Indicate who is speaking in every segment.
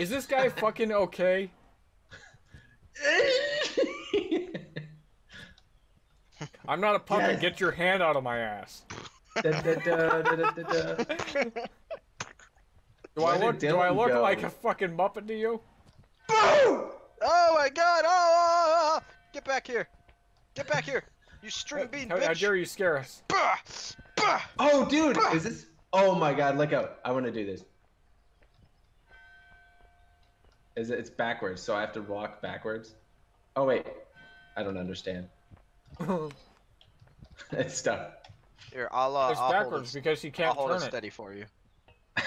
Speaker 1: Is this guy fucking okay? I'm not a puppet.
Speaker 2: Yes.
Speaker 1: Get your hand out of my ass.
Speaker 2: Da, da, da, da, da, da, da.
Speaker 1: Do I look? Do I look
Speaker 2: go?
Speaker 1: like a fucking muppet to you?
Speaker 3: Oh my god! Oh, oh, oh, oh. Get back here! Get back here! You string bean
Speaker 1: How, how dare you scare us?
Speaker 3: Bah! Bah!
Speaker 2: Oh, dude, is this? Oh my God, look out! I want to do this. Is it? It's backwards, so I have to walk backwards. Oh wait, I don't understand. it's stuck.
Speaker 3: Here, I'll uh,
Speaker 1: It's
Speaker 3: I'll
Speaker 1: backwards
Speaker 3: hold it,
Speaker 1: because you
Speaker 3: I'll
Speaker 1: can't
Speaker 3: hold it
Speaker 1: turn it.
Speaker 3: steady for you.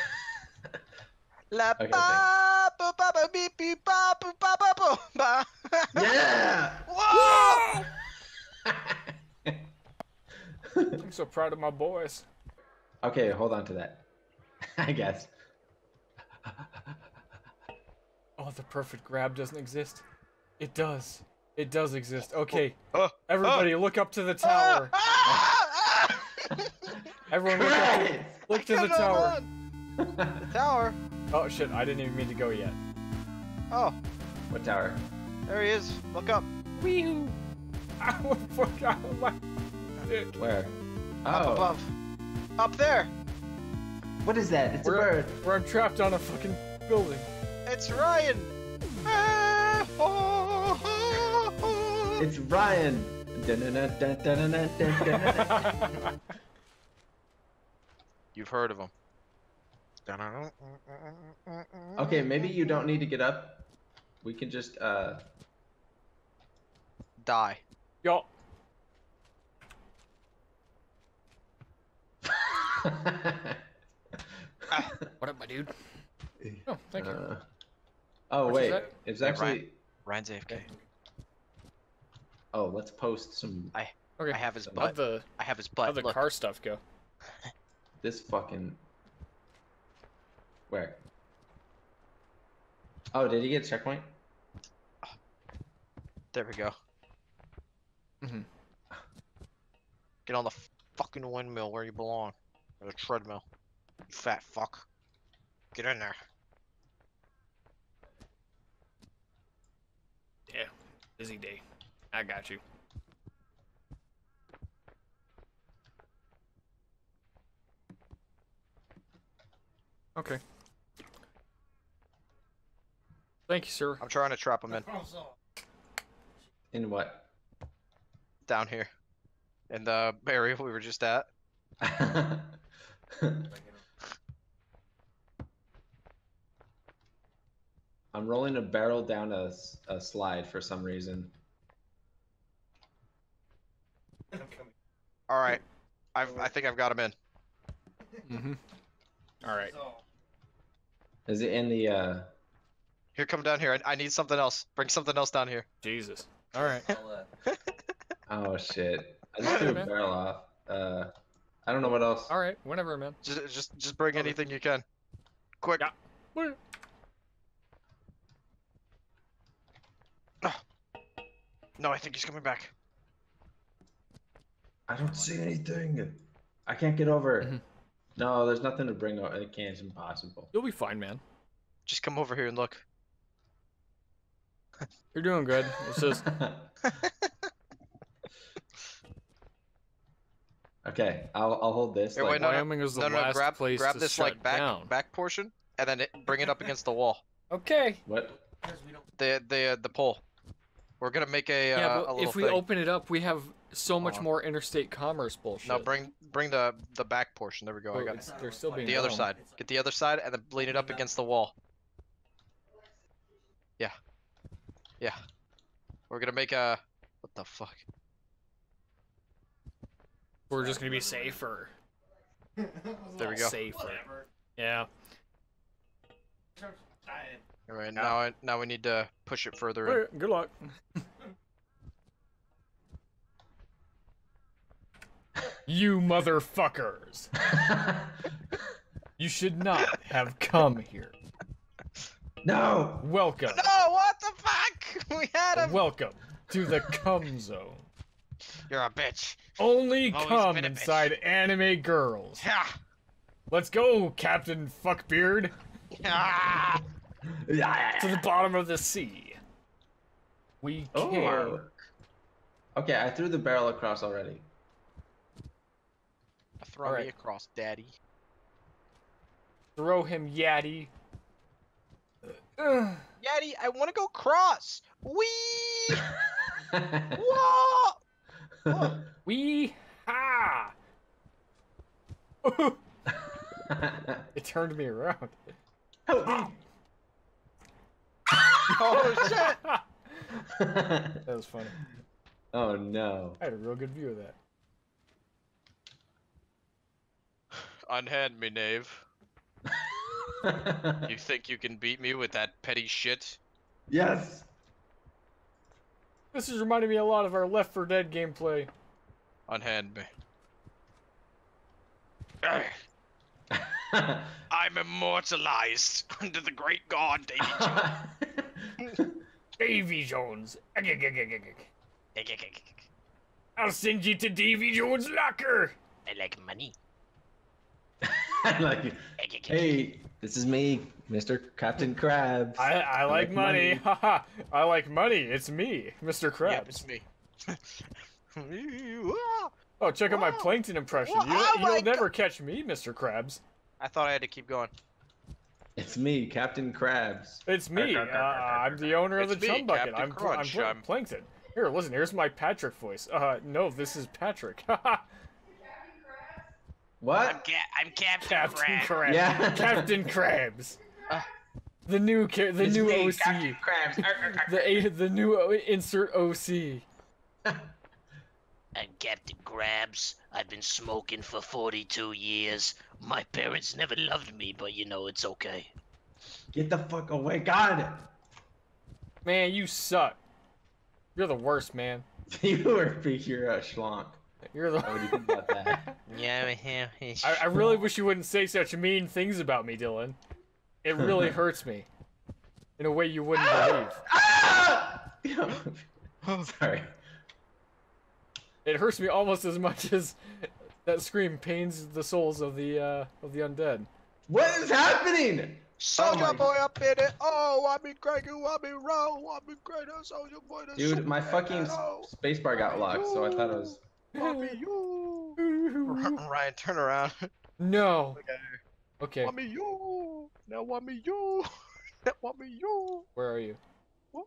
Speaker 3: La
Speaker 2: Okay,
Speaker 3: ba ba ba ba beep beep ba ba ba ba ba ba.
Speaker 2: Yeah.
Speaker 3: Whoa!
Speaker 1: I'm so proud of my boys.
Speaker 2: okay, hold on to that. I guess.
Speaker 1: Oh, the perfect grab doesn't exist. It does. It does exist. Oh, okay,
Speaker 3: oh, oh,
Speaker 1: everybody, look up to the tower. Everyone, look up to, look to the tower.
Speaker 3: The tower.
Speaker 1: Oh shit! I didn't even mean to go yet.
Speaker 3: Oh,
Speaker 2: what tower?
Speaker 3: there he is. Look up.
Speaker 1: Wee! Ow, fuck out of my dick.
Speaker 2: Where?
Speaker 3: Up
Speaker 2: Oh,
Speaker 3: above. Up there.
Speaker 2: what is that? It's a
Speaker 1: We're,
Speaker 2: bird.
Speaker 1: we're trapped on a fucking building.
Speaker 3: It's Ryan. Ah.
Speaker 2: It's Ryan.
Speaker 3: You've heard of him.
Speaker 2: okay, maybe you don't need to get up. We can just uh.
Speaker 3: Die.
Speaker 1: Yo, what up, my dude? Oh, thank you.
Speaker 2: Uh, oh
Speaker 1: Which is
Speaker 2: wait,
Speaker 1: that?
Speaker 2: it's
Speaker 3: Yeah,
Speaker 2: actually.
Speaker 3: Ryan. Ryan's AFK.
Speaker 2: Oh, let's post some.
Speaker 1: I Okay.
Speaker 3: I have his
Speaker 2: How'd
Speaker 3: butt.
Speaker 1: How'd the
Speaker 3: I have his
Speaker 1: how'd
Speaker 3: butt.
Speaker 1: the
Speaker 3: Look.
Speaker 1: car stuff go?
Speaker 2: This fucking. Where? Oh, did he get a checkpoint?
Speaker 3: There we go.
Speaker 1: Mhm.
Speaker 3: Get on the fucking windmill where you belong. Or the treadmill. You fat fuck. Get in there.
Speaker 1: Busy day. I got you. Okay. Thank you, sir.
Speaker 3: I'm trying to trap him in.
Speaker 2: In what?
Speaker 3: Down here. In the area we were just at.
Speaker 2: I'm rolling a barrel down a, a slide for some reason.
Speaker 3: Alright. I've, I think I've got him in.
Speaker 1: Mm-hmm. All right.
Speaker 2: Is it in the uh?
Speaker 3: Here, come down here. I, I need something else. Bring something else down here.
Speaker 1: Jesus. All right.
Speaker 2: Oh shit! I just threw a
Speaker 1: Man.
Speaker 2: barrel off. Uh, I don't know what else.
Speaker 1: All right. Whenever, man.
Speaker 3: Just, just, just bring anything you can. Quick.
Speaker 1: Yeah.
Speaker 3: No, I think he's coming back.
Speaker 2: I don't see anything. I can't get over.
Speaker 1: Mhm.
Speaker 2: No, there's nothing to bring over. It can't. It's impossible.
Speaker 1: You'll be fine, man.
Speaker 3: Just come over here and look.
Speaker 1: You're doing good. It's just
Speaker 2: okay, I'll I'll hold this.
Speaker 3: Here,
Speaker 2: like-
Speaker 3: wait, no, no,
Speaker 1: Wyoming was the
Speaker 3: no, no,
Speaker 1: last
Speaker 3: grab,
Speaker 1: place
Speaker 3: grab
Speaker 1: to
Speaker 3: this
Speaker 1: shut
Speaker 3: like back,
Speaker 1: down.
Speaker 3: back portion, and then it, bring it up against the wall.
Speaker 1: Okay.
Speaker 2: What?
Speaker 3: The, the, uh, the pole. We're gonna make a,
Speaker 1: Yeah,
Speaker 3: uh, a
Speaker 1: but
Speaker 3: little
Speaker 1: if we
Speaker 3: thing.
Speaker 1: open it up, we have so much more interstate commerce bullshit.
Speaker 3: No, bring, bring the, the back portion. There we go.
Speaker 1: Oh,
Speaker 3: I got
Speaker 1: it's- they're still being
Speaker 3: the other side. Get the other side, and then lean it up against the wall. Yeah. Yeah. We're gonna make a. What the fuck?
Speaker 1: We're just gonna be safer.
Speaker 3: There we go.
Speaker 1: Safer. Yeah.
Speaker 3: All right, now I, now we need to push it further. in.
Speaker 1: Alright, good luck. you motherfuckers. You should not have come here.
Speaker 2: no.
Speaker 1: Welcome.
Speaker 3: No, what the fuck? We had him.
Speaker 1: Welcome to the cum zone.
Speaker 3: You're a bitch.
Speaker 1: Only
Speaker 3: Always
Speaker 1: cum
Speaker 3: been bitch.
Speaker 1: inside anime girls.
Speaker 3: Yeah.
Speaker 1: Let's go, Captain Fuckbeard.
Speaker 3: Ah!
Speaker 1: to the bottom of the sea. We
Speaker 2: Oh.
Speaker 1: care.
Speaker 2: Okay, I threw the barrel across already.
Speaker 3: Throw
Speaker 1: Alright.
Speaker 3: me across, daddy.
Speaker 1: Throw him, Yaddy. Ugh.
Speaker 3: Daddy, I want to go cross. Wee! Whoa!
Speaker 1: Wee ha! it turned me around.
Speaker 2: Help!
Speaker 3: Oh shit!
Speaker 1: That was funny.
Speaker 2: oh no.
Speaker 1: I had a real good view of that.
Speaker 3: Unhand me, knave. You think you can beat me with that petty shit?
Speaker 2: yes.
Speaker 1: This is reminding me a lot of our Left 4 Dead gameplay.
Speaker 3: Unhand me. I'm immortalized under the great god Davy Jones.
Speaker 1: Davy Jones. I'll send you to Davy Jones' locker.
Speaker 3: I like money.
Speaker 2: like, hey, this is me, Mr. Captain Krabs.
Speaker 1: I, I like
Speaker 2: like
Speaker 1: money.
Speaker 2: money.
Speaker 1: Haha. I like money. It's me, Mr. Krabs.
Speaker 3: Yeah, it's me.
Speaker 1: Oh, check out my plankton impression.
Speaker 3: Wow,
Speaker 1: You,
Speaker 3: oh my
Speaker 1: you'll never catch me, Mr. Krabs.
Speaker 3: I thought I had to keep going.
Speaker 2: It's me, Captain Krabs.
Speaker 1: It's me. Uh, I'm the owner of the
Speaker 3: It's me,
Speaker 1: chum bucket.
Speaker 3: Captain
Speaker 1: I'm, pl- I'm
Speaker 3: Crunch.
Speaker 1: pl-
Speaker 3: I'm-
Speaker 1: plankton. Here, listen. Here's my Patrick voice. Uh, no, this is Patrick.
Speaker 2: What?
Speaker 3: Ca- I'm Captain,
Speaker 1: Captain Krabs.
Speaker 2: Yeah.
Speaker 1: Captain Krabs.
Speaker 3: Ah.
Speaker 1: The new ca- the
Speaker 2: It's
Speaker 1: new
Speaker 2: me,
Speaker 1: OC.
Speaker 2: Captain Krabs. Arr, arr, arr.
Speaker 1: The a- the new o- insert OC.
Speaker 4: I'm Captain Krabs. I've been smoking for 42 years. My parents never loved me, but you know, it's okay.
Speaker 2: Get the fuck away, God!
Speaker 1: Man, you suck. You're the worst, man.
Speaker 2: you were you're a schlonk.
Speaker 1: You're the.
Speaker 2: What do you think about that?
Speaker 3: Yeah, yeah.
Speaker 1: I, I really wish you wouldn't say such mean things about me, Dylan. It really hurts me. In a way you wouldn't believe.
Speaker 2: ah! Sorry.
Speaker 1: It hurts me almost as much as that scream pains the souls of the uh, of the undead.
Speaker 2: What is happening?
Speaker 3: Soldier
Speaker 2: Oh my
Speaker 3: boy up in it. Oh, I be Greg, I be row, I be greater soldier boy.
Speaker 2: Dude, my fucking
Speaker 3: Oh,
Speaker 2: spacebar got locked, so I thought it was.
Speaker 3: I be you. Ryan, turn around.
Speaker 1: no.
Speaker 3: Look at
Speaker 1: Okay,
Speaker 3: Want me you. Now want me you. Now want me you.
Speaker 1: where are you?
Speaker 3: Woo.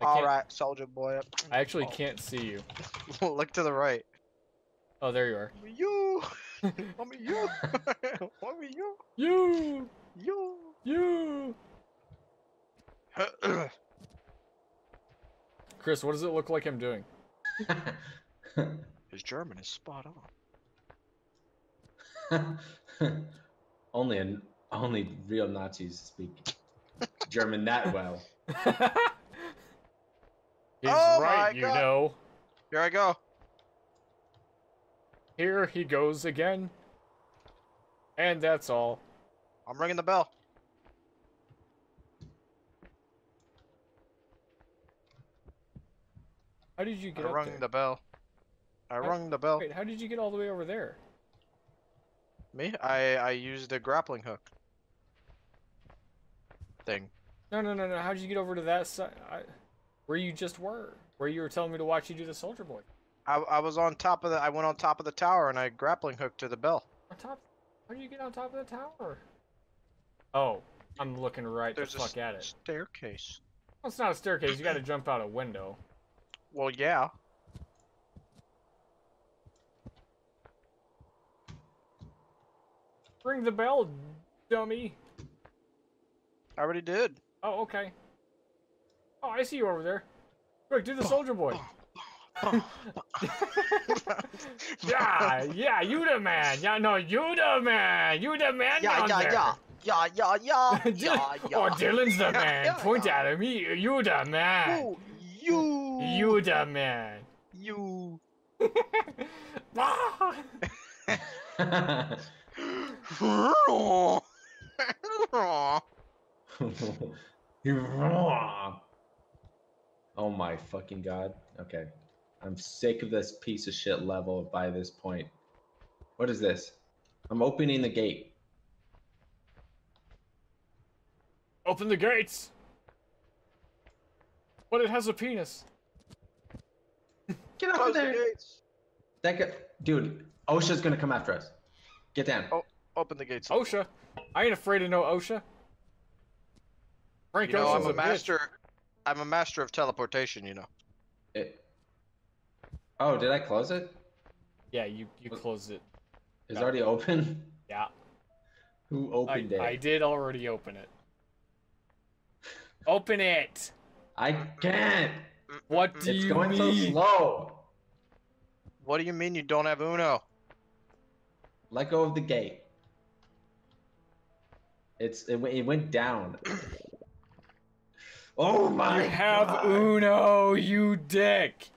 Speaker 1: I can't-
Speaker 3: All right, soldier boy.
Speaker 1: I actually
Speaker 3: Oh.
Speaker 1: can't see you. Oh.
Speaker 3: Look to the right.
Speaker 1: Oh, there you are.
Speaker 3: Want me you. Want me you. Want me you.
Speaker 1: You,
Speaker 3: You.
Speaker 1: you. Chris, what does it look like I'm doing?
Speaker 3: His German is spot on.
Speaker 2: only an only real Nazis speak German that well.
Speaker 1: He's
Speaker 3: Oh
Speaker 1: right, you
Speaker 3: God.
Speaker 1: know.
Speaker 3: Here I go.
Speaker 1: Here he goes again. And that's all.
Speaker 3: I'm ringing the bell.
Speaker 1: How did you get
Speaker 3: I
Speaker 1: up
Speaker 3: rung
Speaker 1: there?
Speaker 3: the bell. I
Speaker 1: How-
Speaker 3: rung the bell.
Speaker 1: Wait, how did you get all the way over there?
Speaker 3: Me? I I used a grappling hook. Thing.
Speaker 1: No, no, no, no. How did you get over to that side? I... Where you just were? Where you were telling me to watch you do the soldier boy?
Speaker 3: I I was on top of the I went on top of the tower and I grappling hooked to the bell.
Speaker 1: On top? How do you get on top of the tower? Oh, I'm looking right
Speaker 3: There's
Speaker 1: the fuck
Speaker 3: s-
Speaker 1: at it.
Speaker 3: staircase.
Speaker 1: Well, it's not a staircase. You got to jump out a window.
Speaker 3: Well, yeah.
Speaker 1: Ring the bell, dummy.
Speaker 3: I already did.
Speaker 1: Oh, okay. Oh, I see you over there. Quick, do the soldier boy. yeah, yeah, you the man. Yeah, no, you the man. You the man
Speaker 3: yeah,
Speaker 1: down
Speaker 3: yeah,
Speaker 1: there.
Speaker 3: yeah. Yeah, yeah, yeah. Yeah, yeah.
Speaker 1: Oh, Dylan's the
Speaker 3: Yeah,
Speaker 1: man.
Speaker 3: yeah,
Speaker 1: Point
Speaker 3: yeah.
Speaker 1: at him. He, you the man.
Speaker 3: Ooh, you.
Speaker 1: You the man.
Speaker 3: You.
Speaker 2: Oh my fucking god. Okay. I'm sick of this piece of shit level by this point. What is this? I'm opening the gate.
Speaker 1: Open the gates. But it has a penis.
Speaker 2: Get over
Speaker 3: Close the
Speaker 2: there.
Speaker 3: gates.
Speaker 2: That guy, dude. OSHA's gonna come after us. Get down.
Speaker 3: Oh. Open the gates.
Speaker 1: OSHA. I ain't afraid of no OSHA. Frank
Speaker 3: You know, I'm a
Speaker 1: bitch.
Speaker 3: master. I'm a master of teleportation. You know.
Speaker 2: It- Oh, did I close it?
Speaker 1: Yeah, you you closed it.
Speaker 2: It's
Speaker 1: Yeah.
Speaker 2: already open.
Speaker 1: Yeah,
Speaker 2: Who
Speaker 1: I,
Speaker 2: opened it?
Speaker 1: I did already open it. Open it.
Speaker 2: I can't.
Speaker 1: What do
Speaker 2: It's
Speaker 1: you
Speaker 2: going so slow.
Speaker 3: What do you mean you don't have Uno?
Speaker 2: Let go of the gate. It's it, went- it went down. oh my
Speaker 1: You have
Speaker 2: God.
Speaker 1: Uno, you dick.